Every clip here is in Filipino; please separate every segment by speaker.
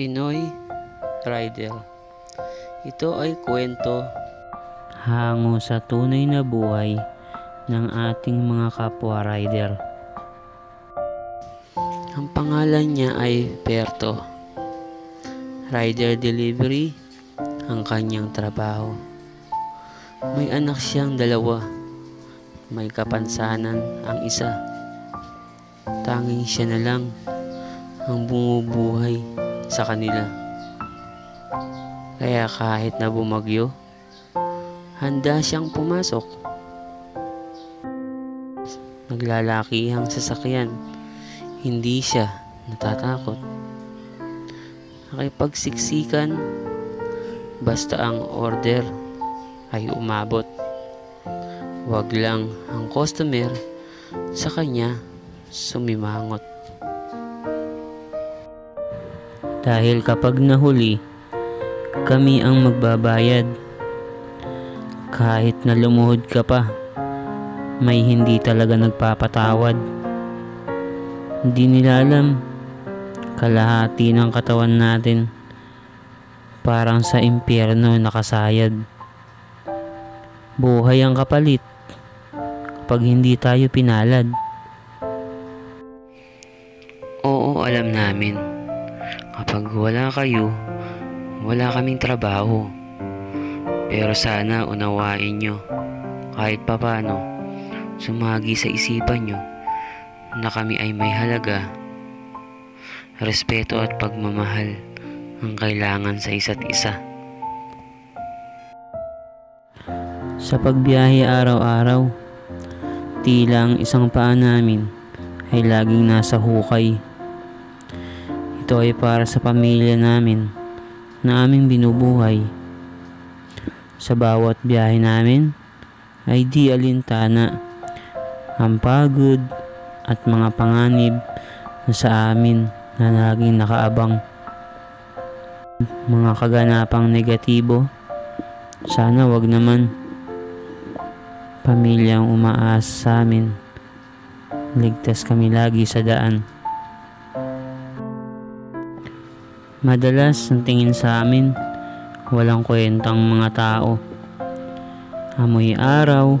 Speaker 1: Pinoy Rider. Ito ay kwento
Speaker 2: hango sa tunay na buhay ng ating mga kapwa rider.
Speaker 1: Ang pangalan niya ay Perto. Rider delivery ang kanyang trabaho. May anak siyang dalawa. May kapansanan ang isa. Tanging siya na lang ang bumubuhay sa kanila. Kaya kahit na bumagyo, handa siyang pumasok. Naglalakihang sasakyan, hindi siya natatakot. Nakipagsiksikan, basta ang order ay umabot. Huwag lang ang customer sa kanya sumimangot.
Speaker 2: Dahil kapag nahuli, kami ang magbabayad. Kahit na lumuhod ka pa, may hindi talaga nagpapatawad. Hindi nila alam, kalahati ng katawan natin parang sa impyerno nakasayad. Buhay ang kapalit kapag hindi tayo pinalad.
Speaker 1: Oo, alam namin. Kapag wala kayo, wala kaming trabaho. Pero sana unawain nyo, kahit papano, sumagi sa isipan nyo na kami ay may halaga, respeto at pagmamahal ang kailangan sa isa't isa.
Speaker 2: Sa pagbiyahe araw-araw, tila ang isang paa namin ay laging nasa hukay. Ito ay para sa pamilya namin na aming binubuhay. Sa bawat biyahe namin ay di alintana ang pagod at mga panganib na sa amin na laging nakaabang. Mga kaganapang negatibo, sana wag naman pamilyang umaas sa amin. Ligtas kami lagi sa daan. Madalas ang tingin sa amin, walang kwentang mga tao. Amoy araw,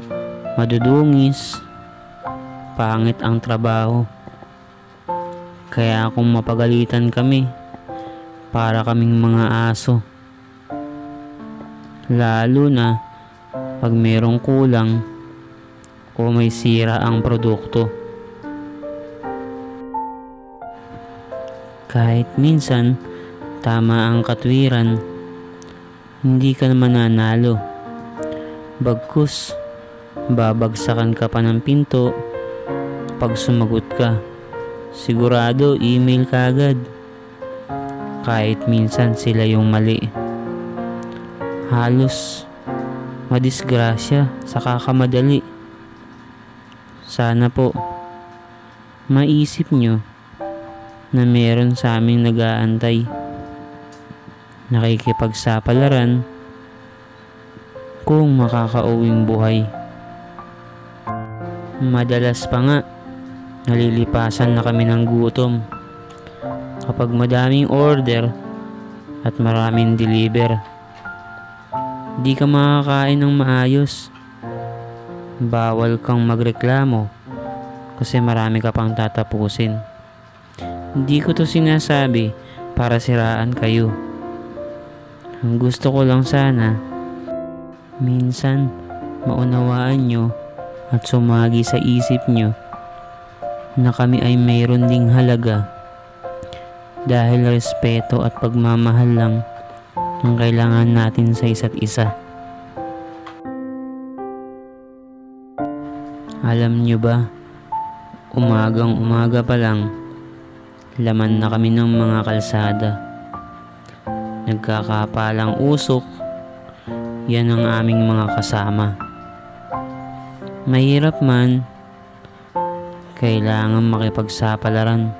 Speaker 2: madudungis, pangit ang trabaho. Kaya kung mapagalitan kami, para kaming mga aso. Lalo na pag merong kulang o may sira ang produkto. Kahit minsan, tama ang katwiran, hindi ka naman nanalo. Bagkus, babagsakan ka pa ng pinto pag sumagot ka. Sigurado email ka agad. Kahit minsan sila yung mali. Halos madisgrasya sa kakamadali. Sana po maisip nyo na meron sa aming nag-aantay. Nakikipagsapalaran kung makakauwing buhay. Madalas pa nga, nalilipasan na kami ng gutom. Kapag madaming order at maraming deliver, di ka makakain ng maayos. Bawal kang magreklamo kasi marami ka pang tatapusin. Hindi ko to sinasabi para siraan kayo. Ang gusto ko lang sana, minsan maunawaan nyo at sumagi sa isip nyo na kami ay mayroon ding halaga dahil respeto at pagmamahal lang ang kailangan natin sa isa't isa. Alam nyo ba, umagang umaga pa lang, laman na kami ng mga kalsada. Nagkakapalang usok, yan ang aming mga kasama. Mahirap man, kailangan makipagsapalaran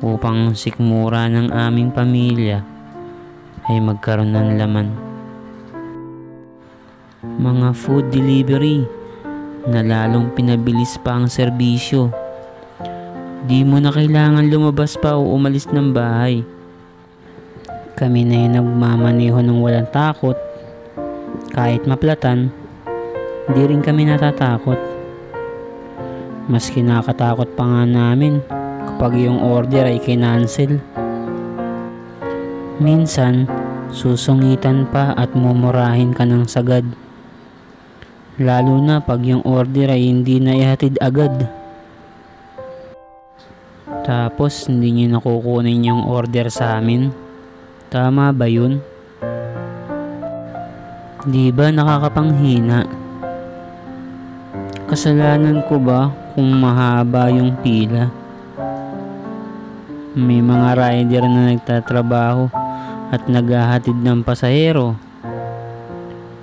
Speaker 2: upang sikmura ng aming pamilya ay magkaroon ng laman. Mga food delivery na lalong pinabilis pa ang serbisyo. Di mo na kailangan lumabas pa o umalis ng bahay. Kami na yung nagmamaneho ng walang takot. Kahit maplatan, di rin kami natatakot. Mas kinakatakot pa nga namin kapag yung order ay kinancel. Minsan, susungitan pa at mumurahin ka ng sagad. Lalo na pag yung order ay hindi na ihatid agad. Tapos hindi nyo nakukunin yung order sa amin. Tama ba yun? Di ba nakakapanghina? Kasalanan ko ba kung mahaba yung pila? May mga rider na nagtatrabaho at naghahatid ng pasahero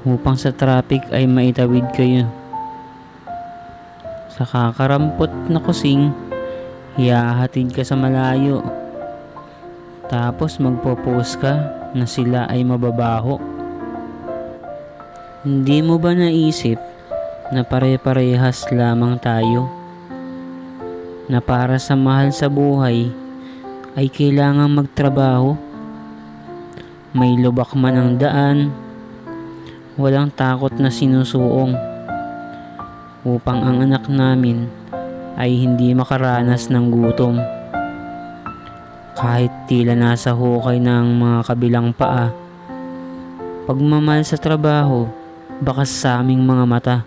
Speaker 2: upang sa traffic ay maitawid kayo. Sa kakarampot na kusing, hiyahatid ka sa malayo. Tapos magpo-post ka na sila ay mababaho. Hindi mo ba naisip na pare-parehas lamang tayo? Na para sa mahal sa buhay ay kailangang magtrabaho? May lubak man ang daan, walang takot na sinusuong upang ang anak namin ay hindi makaranas ng gutom. Kahit tila nasa hukay ng mga kabilang paa, pagmamahal sa trabaho, bakas sa aming mga mata.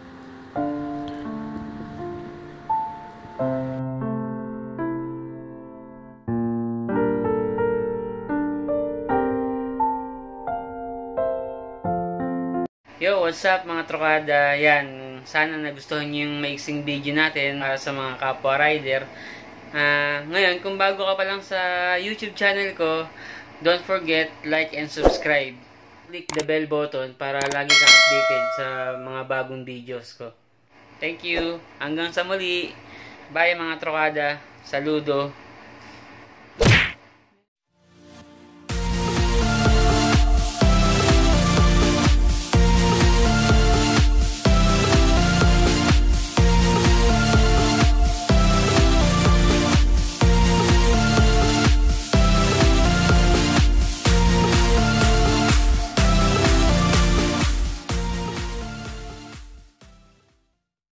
Speaker 1: Yo, what's up mga trokada? Yan, sana nagustuhan niyo yung maiksing video natin para sa mga kapwa rider. Ah, ngayon, kung bago ka pa lang sa YouTube channel ko, don't forget like and subscribe. Click the bell button para lagi kang updated sa mga bagong videos ko. Thank you. Hanggang sa muli. Bye mga trokada. Saludo.